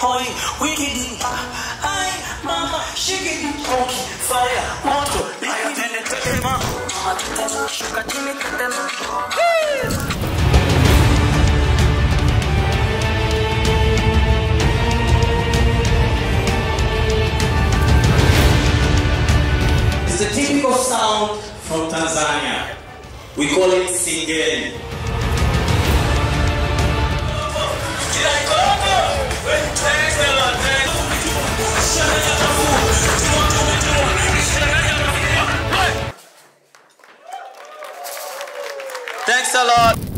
hoi ai mama fire moto tene mama shuka chini It's a typical sound from Tanzania. We call it singeli. Thanks a lot.